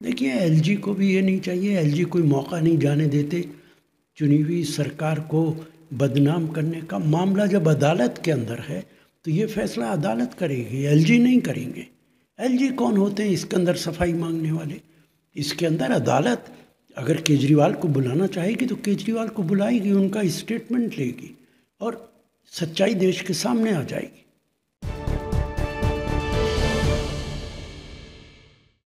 देखिए एलजी को भी ये नहीं चाहिए। एलजी कोई मौका नहीं जाने देते। चुनी हुई सरकार को बदनाम करने का मामला जब अदालत के अंदर है तो ये फैसला अदालत करेगी एलजी नहीं करेंगे। एलजी कौन होते हैं इसके अंदर सफ़ाई मांगने वाले? इसके अंदर अदालत अगर केजरीवाल को बुलाना चाहेगी तो केजरीवाल को बुलाएगी, उनका स्टेटमेंट लेगी और सच्चाई देश के सामने आ जाएगी।